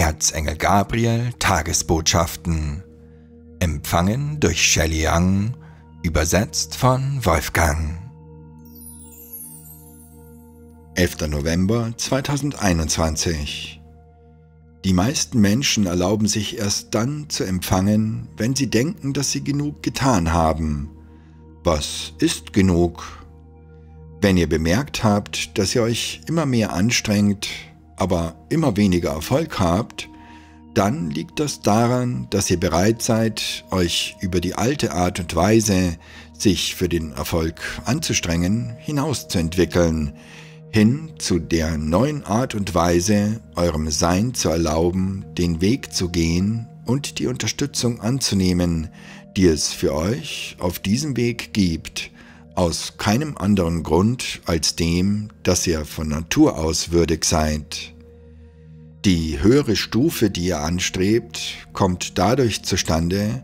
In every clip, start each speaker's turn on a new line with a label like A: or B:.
A: Erzengel Gabriel Tagesbotschaften. Empfangen durch Shelley Young, übersetzt von Wolfgang. 11. November 2021 Die meisten Menschen erlauben sich erst dann zu empfangen, wenn sie denken, dass sie genug getan haben. Was ist genug? Wenn ihr bemerkt habt, dass ihr euch immer mehr anstrengt, aber immer weniger Erfolg habt, dann liegt das daran, dass ihr bereit seid, euch über die alte Art und Weise, sich für den Erfolg anzustrengen, hinauszuentwickeln, hin zu der neuen Art und Weise, eurem Sein zu erlauben, den Weg zu gehen und die Unterstützung anzunehmen, die es für euch auf diesem Weg gibt, aus keinem anderen Grund als dem, dass ihr von Natur aus würdig seid. Die höhere Stufe, die ihr anstrebt, kommt dadurch zustande,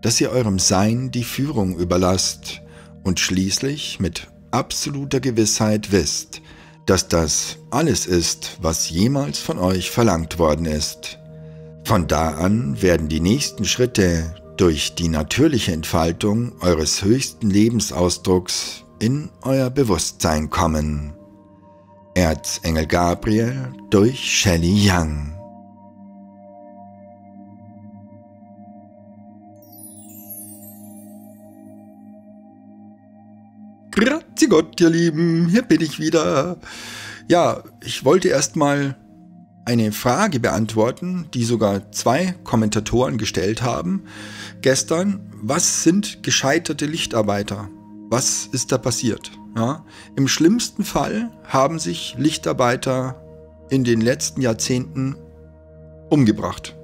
A: dass ihr eurem Sein die Führung überlasst und schließlich mit absoluter Gewissheit wisst, dass das alles ist, was jemals von euch verlangt worden ist. Von da an werden die nächsten Schritte durch die natürliche Entfaltung eures höchsten Lebensausdrucks in euer Bewusstsein kommen. Erzengel Gabriel durch Shelley Young.
B: Grazie Gott, ihr Lieben, hier bin ich wieder. Ja, ich wollte erstmal eine Frage beantworten, die sogar zwei Kommentatoren gestellt haben gestern. Was sind gescheiterte Lichtarbeiter? Was ist da passiert? Ja, Im schlimmsten Fall haben sich Lichtarbeiter in den letzten Jahrzehnten umgebracht.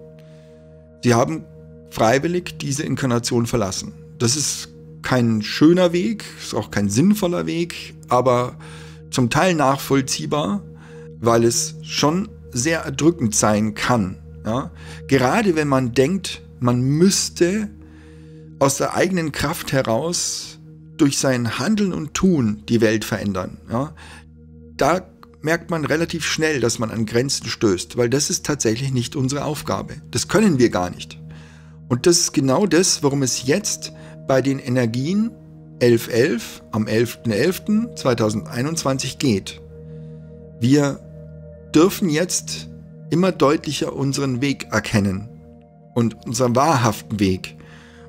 B: Sie haben freiwillig diese Inkarnation verlassen. Das ist kein schöner Weg, ist auch kein sinnvoller Weg, aber zum Teil nachvollziehbar, weil es schon sehr erdrückend sein kann. Ja? Gerade wenn man denkt, man müsste aus der eigenen Kraft heraus durch sein Handeln und Tun die Welt verändern. Ja? Da merkt man relativ schnell, dass man an Grenzen stößt, weil das ist tatsächlich nicht unsere Aufgabe. Das können wir gar nicht. Und das ist genau das, worum es jetzt bei den Energien 1111 am 11.11.2021 geht. Wir dürfen jetzt immer deutlicher unseren Weg erkennen und unseren wahrhaften Weg.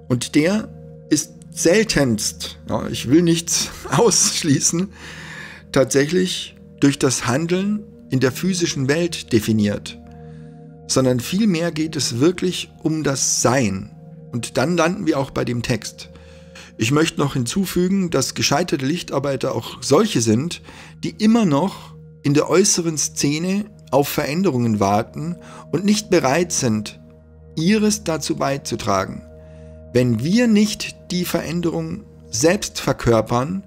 B: Und der ist seltenst, ja, ich will nichts ausschließen, tatsächlich durch das Handeln in der physischen Welt definiert, sondern vielmehr geht es wirklich um das Sein. Und dann landen wir auch bei dem Text. Ich möchte noch hinzufügen, dass gescheiterte Lichtarbeiter auch solche sind, die immer noch in der äußeren Szene auf Veränderungen warten und nicht bereit sind, ihres dazu beizutragen. Wenn wir nicht die Veränderung selbst verkörpern,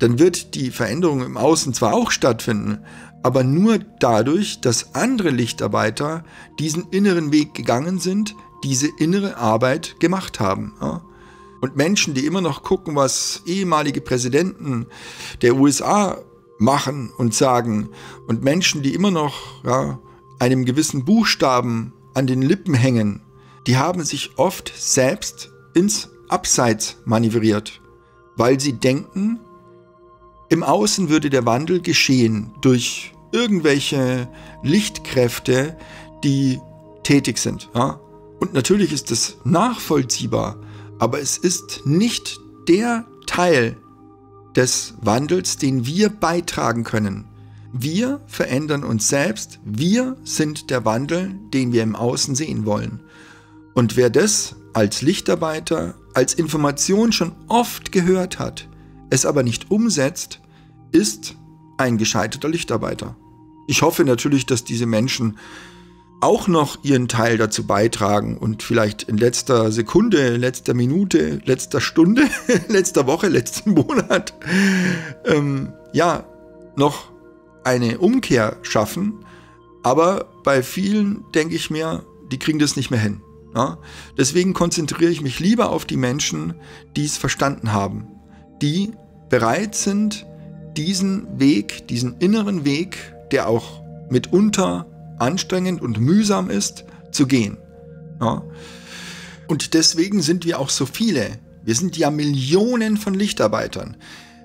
B: dann wird die Veränderung im Außen zwar auch stattfinden, aber nur dadurch, dass andere Lichtarbeiter diesen inneren Weg gegangen sind, diese innere Arbeit gemacht haben. Und Menschen, die immer noch gucken, was ehemalige Präsidenten der USA machen und sagen, und Menschen, die immer noch ja, einem gewissen Buchstaben an den Lippen hängen, die haben sich oft selbst ins Abseits manövriert, weil sie denken, im Außen würde der Wandel geschehen durch irgendwelche Lichtkräfte, die tätig sind. Ja? Und natürlich ist es nachvollziehbar, aber es ist nicht der Teil des Wandels, den wir beitragen können. Wir verändern uns selbst, wir sind der Wandel, den wir im Außen sehen wollen. Und wer das als Lichtarbeiter, als Information schon oft gehört hat, es aber nicht umsetzt, ist ein gescheiterter Lichtarbeiter. Ich hoffe natürlich, dass diese Menschen auch noch ihren Teil dazu beitragen und vielleicht in letzter Sekunde, letzter Minute, letzter Stunde, letzter Woche, letzten Monat, ähm, ja, noch eine Umkehr schaffen. Aber bei vielen denke ich mir, die kriegen das nicht mehr hin. Ja? Deswegen konzentriere ich mich lieber auf die Menschen, die es verstanden haben, die bereit sind, diesen Weg, diesen inneren Weg, der auch mitunter anstrengend und mühsam ist, zu gehen. Ja. Und deswegen sind wir auch so viele. Wir sind ja Millionen von Lichtarbeitern.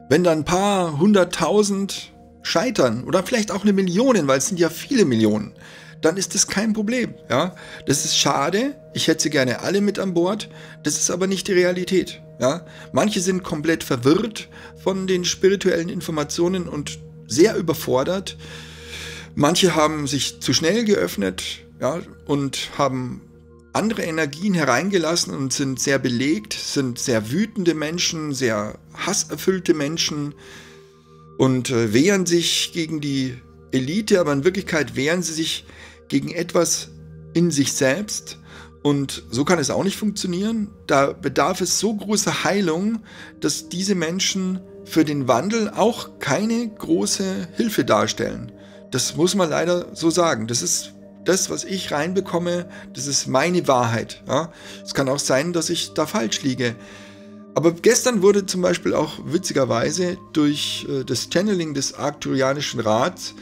B: Wenn da ein paar hunderttausend scheitern oder vielleicht auch eine Million, weil es sind ja viele Millionen, dann ist das kein Problem. Ja, das ist schade. Ich hätte sie gerne alle mit an Bord. Das ist aber nicht die Realität. Ja, manche sind komplett verwirrt von den spirituellen Informationen und sehr überfordert. Manche haben sich zu schnell geöffnet, ja, und haben andere Energien hereingelassen und sind sehr belegt, sind sehr wütende Menschen, sehr hasserfüllte Menschen und äh, wehren sich gegen die Elite, aber in Wirklichkeit wehren sie sich gegen etwas in sich selbst. Und so kann es auch nicht funktionieren. Da bedarf es so großer Heilung, dass diese Menschen für den Wandel auch keine große Hilfe darstellen. Das muss man leider so sagen. Das ist das, was ich reinbekomme, das ist meine Wahrheit. Ja? Es kann auch sein, dass ich da falsch liege. Aber gestern wurde zum Beispiel auch witzigerweise durch äh, das Channeling des Arcturianischen Rats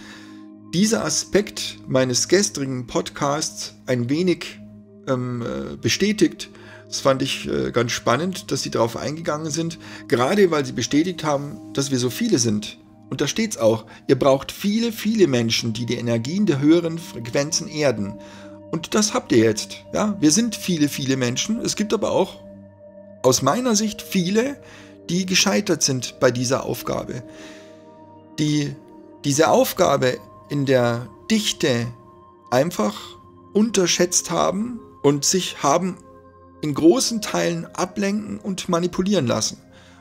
B: dieser Aspekt meines gestrigen Podcasts ein wenig ähm, äh, bestätigt. Das fand ich äh, ganz spannend, dass sie darauf eingegangen sind, gerade weil sie bestätigt haben, dass wir so viele sind. Und da steht es auch, ihr braucht viele, viele Menschen, die die Energien der höheren Frequenzen erden. Und das habt ihr jetzt. Ja, wir sind viele, viele Menschen. Es gibt aber auch aus meiner Sicht viele, die gescheitert sind bei dieser Aufgabe. Die diese Aufgabe in der Dichte einfach unterschätzt haben und sich haben in großen Teilen ablenken und manipulieren lassen.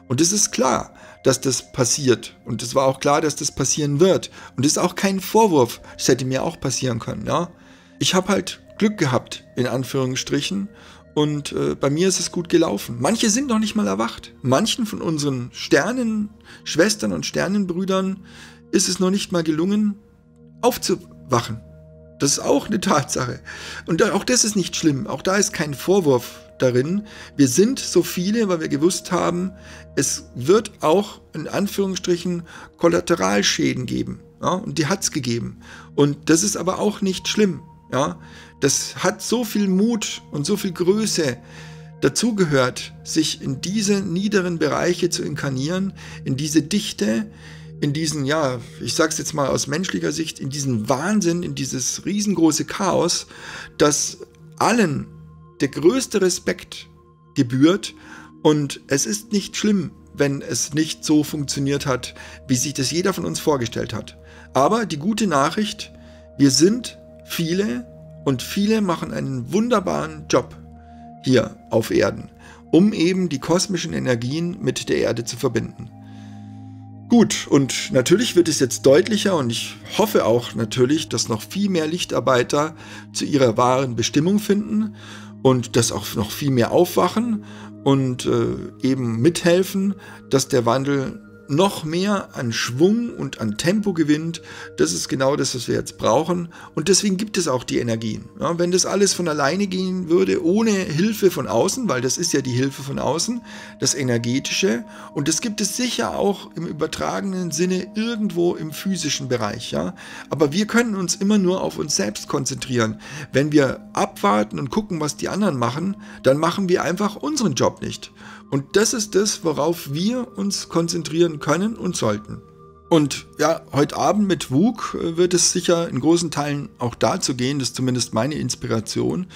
B: Und es ist klar, dass das passiert. Und es war auch klar, dass das passieren wird. Und es ist auch kein Vorwurf. Das hätte mir auch passieren können, ja. Ich habe halt Glück gehabt, in Anführungsstrichen. Und äh, bei mir ist es gut gelaufen. Manche sind noch nicht mal erwacht. Manchen von unseren Sternenschwestern und Sternenbrüdern ist es noch nicht mal gelungen, aufzuwachen. Das ist auch eine Tatsache. Und auch das ist nicht schlimm. Auch da ist kein Vorwurf darin. Wir sind so viele, weil wir gewusst haben, es wird auch in Anführungsstrichen Kollateralschäden geben. Ja, und die hat es gegeben. Und das ist aber auch nicht schlimm. Ja, das hat so viel Mut und so viel Größe dazugehört, sich in diese niederen Bereiche zu inkarnieren, in diese Dichte, in diesen, ja, ich sag's jetzt mal aus menschlicher Sicht, in diesen Wahnsinn, in dieses riesengroße Chaos, dass allen der größte Respekt gebührt und es ist nicht schlimm, wenn es nicht so funktioniert hat, wie sich das jeder von uns vorgestellt hat. Aber die gute Nachricht, wir sind viele und viele machen einen wunderbaren Job hier auf Erden, um eben die kosmischen Energien mit der Erde zu verbinden. Gut, und natürlich wird es jetzt deutlicher und ich hoffe auch natürlich, dass noch viel mehr Lichtarbeiter zu ihrer wahren Bestimmung finden und das auch noch viel mehr aufwachen und äh, eben mithelfen, dass der Wandel noch mehr an Schwung und an Tempo gewinnt. Das ist genau das, was wir jetzt brauchen. Und deswegen gibt es auch die Energien. Ja, wenn das alles von alleine gehen würde, ohne Hilfe von außen, weil das ist ja die Hilfe von außen, das Energetische. Und das gibt es sicher auch im übertragenen Sinne irgendwo im physischen Bereich. Ja? Aber wir können uns immer nur auf uns selbst konzentrieren. Wenn wir abwarten und gucken, was die anderen machen, dann machen wir einfach unseren Job nicht. Und das ist das, worauf wir uns konzentrieren können und sollten. Und ja, heute Abend mit WUK äh, wird es sicher in großen Teilen auch dazu gehen, das ist zumindest meine Inspiration,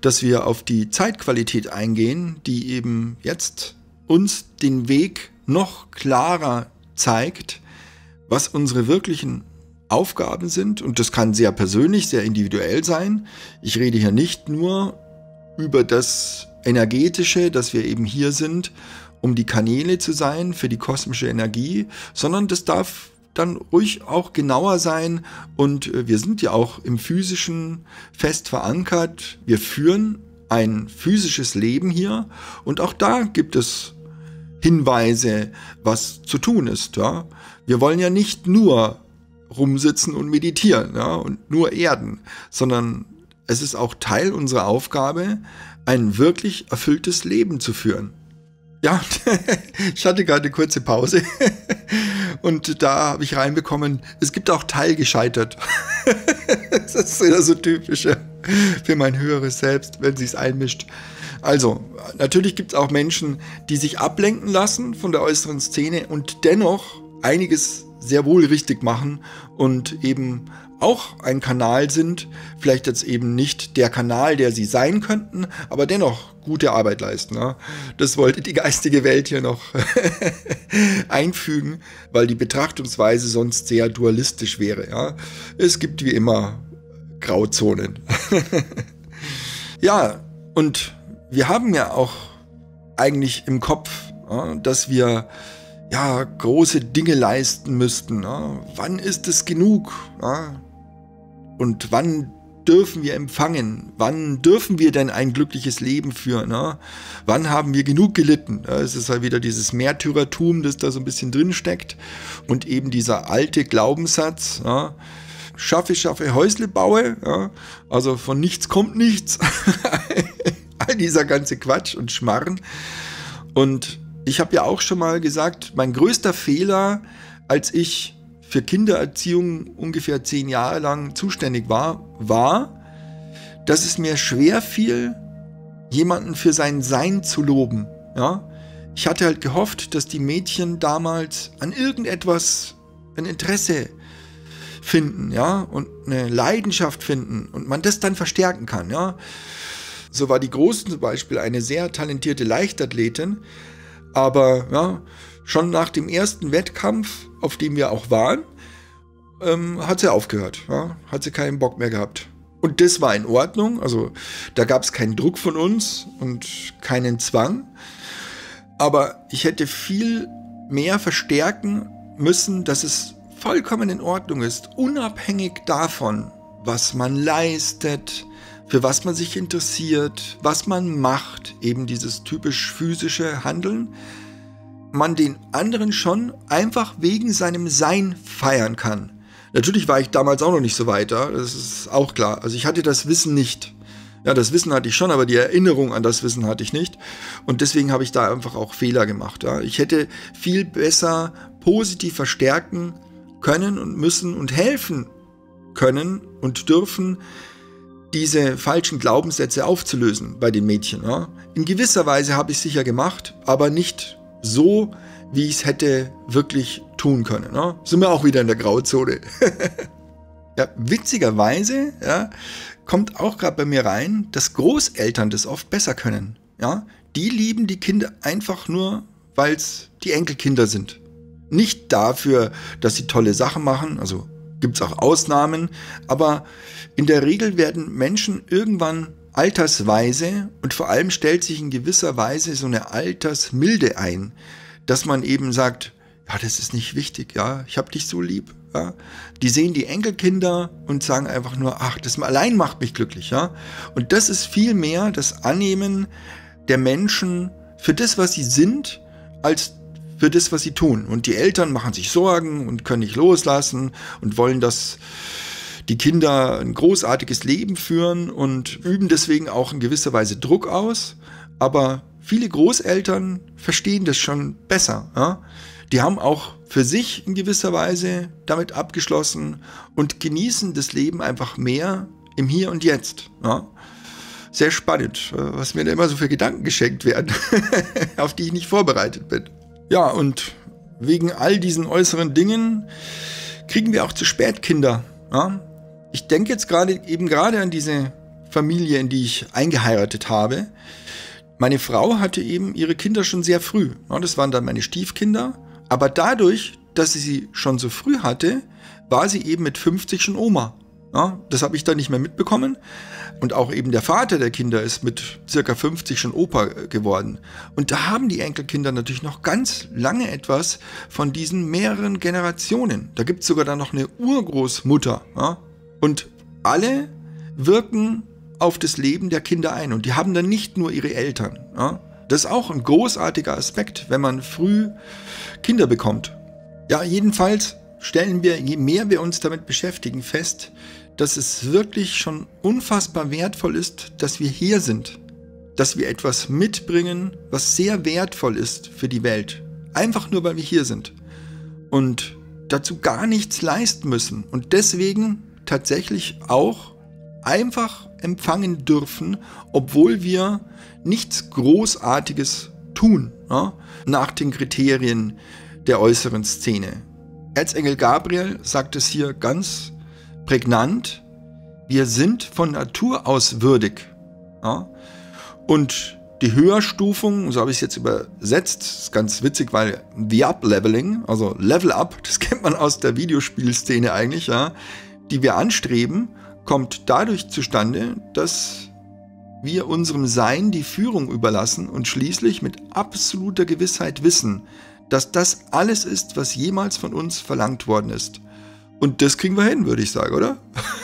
B: dass wir auf die Zeitqualität eingehen, die eben jetzt uns den Weg noch klarer zeigt, was unsere wirklichen Aufgaben sind. Und das kann sehr persönlich, sehr individuell sein. Ich rede hier nicht nur über das energetische, dass wir eben hier sind, um die Kanäle zu sein für die kosmische Energie, sondern das darf dann ruhig auch genauer sein und äh, wir sind ja auch im physischen fest verankert. Wir führen ein physisches Leben hier und auch da gibt es Hinweise, was zu tun ist. Ja? Wir wollen ja nicht nur rumsitzen und meditieren ja? und nur erden, sondern es ist auch Teil unserer Aufgabe, ein wirklich erfülltes Leben zu führen. Ja, ich hatte gerade eine kurze Pause und da habe ich reinbekommen, es gibt auch Teil gescheitert. das ist wieder so typisch für mein höheres Selbst, wenn sie es einmischt. Also, natürlich gibt es auch Menschen, die sich ablenken lassen von der äußeren Szene und dennoch einiges sehr wohl richtig machen und eben auch ein Kanal sind, vielleicht jetzt eben nicht der Kanal, der sie sein könnten, aber dennoch gute Arbeit leisten. Ja. Das wollte die geistige Welt hier noch einfügen, weil die Betrachtungsweise sonst sehr dualistisch wäre. Ja. Es gibt wie immer Grauzonen. ja, und wir haben ja auch eigentlich im Kopf, dass wir ja, große Dinge leisten müssten. Ja. Wann ist es genug? Ja. Und wann dürfen wir empfangen? Wann dürfen wir denn ein glückliches Leben führen? Ja? Wann haben wir genug gelitten? Es ist halt wieder dieses Märtyrertum, das da so ein bisschen drin steckt. Und eben dieser alte Glaubenssatz, schaffe, schaffe, Häusle baue. Also von nichts kommt nichts. All dieser ganze Quatsch und Schmarren. Und ich habe ja auch schon mal gesagt, mein größter Fehler, als ich für Kindererziehung ungefähr zehn Jahre lang zuständig war, war, dass es mir schwer fiel, jemanden für sein Sein zu loben. Ja? Ich hatte halt gehofft, dass die Mädchen damals an irgendetwas ein Interesse finden, ja, und eine Leidenschaft finden und man das dann verstärken kann, ja. So war die Große zum Beispiel eine sehr talentierte Leichtathletin, aber ja, schon nach dem ersten Wettkampf, auf dem wir auch waren, ähm, hat sie aufgehört. Ja? Hat sie keinen Bock mehr gehabt. Und das war in Ordnung. Also da gab es keinen Druck von uns und keinen Zwang. Aber ich hätte viel mehr verstärken müssen, dass es vollkommen in Ordnung ist, unabhängig davon, was man leistet, für was man sich interessiert, was man macht, eben dieses typisch physische Handeln, man den anderen schon einfach wegen seinem Sein feiern kann. Natürlich war ich damals auch noch nicht so weiter, das ist auch klar. Also ich hatte das Wissen nicht. Ja, das Wissen hatte ich schon, aber die Erinnerung an das Wissen hatte ich nicht. Und deswegen habe ich da einfach auch Fehler gemacht. Ja. Ich hätte viel besser positiv verstärken können und müssen und helfen können und dürfen, diese falschen Glaubenssätze aufzulösen bei den Mädchen. Ja. In gewisser Weise habe ich es sicher gemacht, aber nicht so, wie ich es hätte wirklich tun können. Ne? Sind wir auch wieder in der Grauzone. ja, witzigerweise ja, kommt auch gerade bei mir rein, dass Großeltern das oft besser können. Ja? Die lieben die Kinder einfach nur, weil es die Enkelkinder sind. Nicht dafür, dass sie tolle Sachen machen, also gibt es auch Ausnahmen, aber in der Regel werden Menschen irgendwann altersweise und vor allem stellt sich in gewisser Weise so eine Altersmilde ein, dass man eben sagt, ja, das ist nicht wichtig, ja, ich habe dich so lieb. Ja. Die sehen die Enkelkinder und sagen einfach nur, ach, das allein macht mich glücklich, ja. Und das ist viel mehr das Annehmen der Menschen für das, was sie sind, als für das, was sie tun. Und die Eltern machen sich Sorgen und können nicht loslassen und wollen, dass die Kinder ein großartiges Leben führen und üben deswegen auch in gewisser Weise Druck aus. Aber viele Großeltern verstehen das schon besser. Ja? Die haben auch für sich in gewisser Weise damit abgeschlossen und genießen das Leben einfach mehr im Hier und Jetzt. Ja? Sehr spannend, was mir da immer so für Gedanken geschenkt werden, auf die ich nicht vorbereitet bin. Ja, und wegen all diesen äußeren Dingen kriegen wir auch zu spät Kinder. Ja? Ich denke jetzt gerade eben gerade an diese Familie, in die ich eingeheiratet habe. Meine Frau hatte eben ihre Kinder schon sehr früh. Das waren dann meine Stiefkinder. Aber dadurch, dass sie sie schon so früh hatte, war sie eben mit 50 schon Oma. das habe ich dann nicht mehr mitbekommen. Und auch eben der Vater der Kinder ist mit circa 50 schon Opa geworden. Und da haben die Enkelkinder natürlich noch ganz lange etwas von diesen mehreren Generationen. Da gibt es sogar dann noch eine Urgroßmutter. Und alle wirken auf das Leben der Kinder ein. Und die haben dann nicht nur ihre Eltern. Ja? Das ist auch ein großartiger Aspekt, wenn man früh Kinder bekommt. Ja, jedenfalls stellen wir, je mehr wir uns damit beschäftigen, fest, dass es wirklich schon unfassbar wertvoll ist, dass wir hier sind. Dass wir etwas mitbringen, was sehr wertvoll ist für die Welt. Einfach nur, weil wir hier sind. Und dazu gar nichts leisten müssen. Und deswegen tatsächlich auch einfach empfangen dürfen, obwohl wir nichts Großartiges tun, ja, nach den Kriterien der äußeren Szene. Erzengel Gabriel sagt es hier ganz prägnant, wir sind von Natur aus würdig. Ja, und die Höherstufung, so habe ich es jetzt übersetzt, ist ganz witzig, weil The Up-Leveling, also Level Up, das kennt man aus der Videospielszene eigentlich, ja, die wir anstreben, kommt dadurch zustande, dass wir unserem Sein die Führung überlassen und schließlich mit absoluter Gewissheit wissen, dass das alles ist, was jemals von uns verlangt worden ist. Und das kriegen wir hin, würde ich sagen, oder?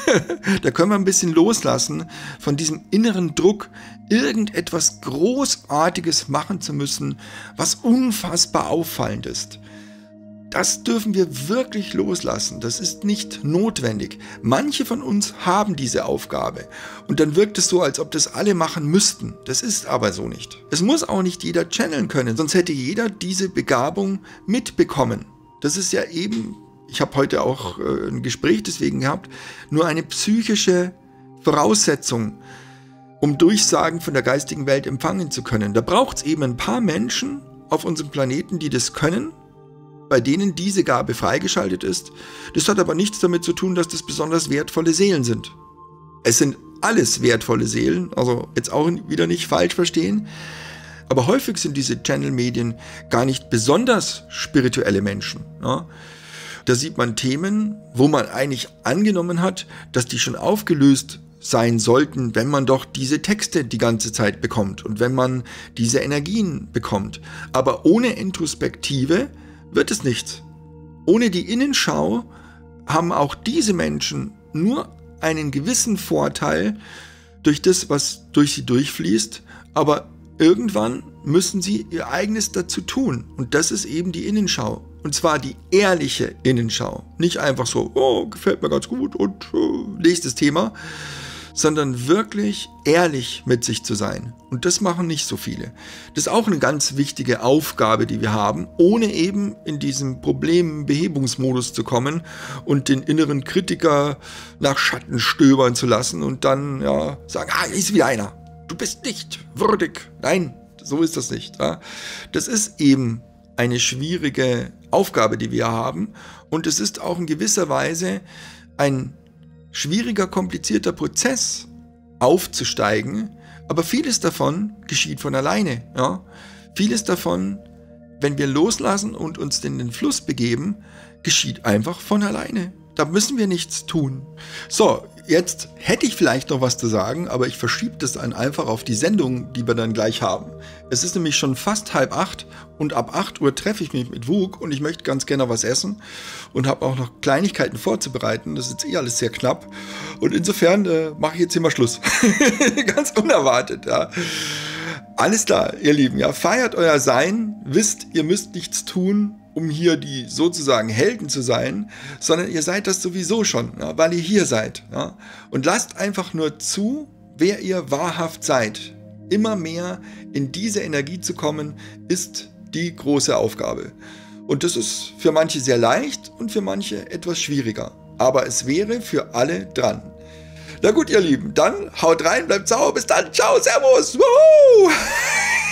B: da können wir ein bisschen loslassen von diesem inneren Druck, irgendetwas Großartiges machen zu müssen, was unfassbar auffallend ist. Das dürfen wir wirklich loslassen. Das ist nicht notwendig. Manche von uns haben diese Aufgabe. Und dann wirkt es so, als ob das alle machen müssten. Das ist aber so nicht. Es muss auch nicht jeder channeln können, sonst hätte jeder diese Begabung mitbekommen. Das ist ja eben ich habe heute auch äh, ein Gespräch deswegen gehabt, nur eine psychische Voraussetzung, um Durchsagen von der geistigen Welt empfangen zu können. Da braucht es eben ein paar Menschen auf unserem Planeten, die das können, bei denen diese Gabe freigeschaltet ist. Das hat aber nichts damit zu tun, dass das besonders wertvolle Seelen sind. Es sind alles wertvolle Seelen, also jetzt auch wieder nicht falsch verstehen. Aber häufig sind diese Channel-Medien gar nicht besonders spirituelle Menschen. Ja? Da sieht man Themen, wo man eigentlich angenommen hat, dass die schon aufgelöst sein sollten, wenn man doch diese Texte die ganze Zeit bekommt und wenn man diese Energien bekommt. Aber ohne Introspektive wird es nichts. Ohne die Innenschau haben auch diese Menschen nur einen gewissen Vorteil durch das, was durch sie durchfließt, aber irgendwann müssen sie ihr eigenes dazu tun. Und das ist eben die Innenschau. Und zwar die ehrliche Innenschau. Nicht einfach so, oh, gefällt mir ganz gut und oh, nächstes Thema, sondern wirklich ehrlich mit sich zu sein. Und das machen nicht so viele. Das ist auch eine ganz wichtige Aufgabe, die wir haben, ohne eben in diesem Problembehebungsmodus zu kommen und den inneren Kritiker nach Schatten stöbern zu lassen und dann ja, sagen, ah, ist wieder einer. Du bist nicht würdig. Nein, so ist das nicht. Ja? Das ist eben eine schwierige Aufgabe, die wir haben. Und es ist auch in gewisser Weise ein schwieriger, komplizierter Prozess, aufzusteigen. Aber vieles davon geschieht von alleine. Ja? Vieles davon, wenn wir loslassen und uns in den Fluss begeben, geschieht einfach von alleine. Da müssen wir nichts tun. So, jetzt hätte ich vielleicht noch was zu sagen, aber ich verschiebe das dann einfach auf die Sendung, die wir dann gleich haben. Es ist nämlich schon fast halb acht und ab acht Uhr treffe ich mich mit Wug und ich möchte ganz gerne was essen und habe auch noch Kleinigkeiten vorzubereiten. Das ist jetzt eh alles sehr knapp und insofern äh, mache ich jetzt hier mal Schluss. ganz unerwartet, ja. Alles klar, ihr Lieben, ja, feiert euer Sein, wisst, ihr müsst nichts tun, um hier die sozusagen Helden zu sein, sondern ihr seid das sowieso schon, ja, weil ihr hier seid. Ja. Und lasst einfach nur zu, wer ihr wahrhaft seid. Immer mehr in diese Energie zu kommen, ist die große Aufgabe. Und das ist für manche sehr leicht und für manche etwas schwieriger. Aber es wäre für alle dran. Na gut, ihr Lieben, dann haut rein, bleibt sauer, bis dann, ciao, servus, wuhu!